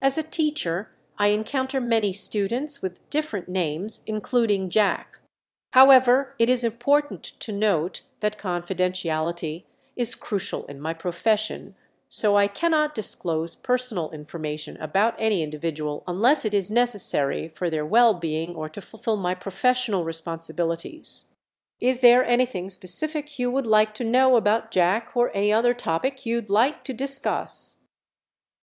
As a teacher I encounter many students with different names, including Jack. However, it is important to note that confidentiality is crucial in my profession, so I cannot disclose personal information about any individual unless it is necessary for their well being or to fulfill my professional responsibilities. Is there anything specific you would like to know about Jack or any other topic you'd like to discuss?"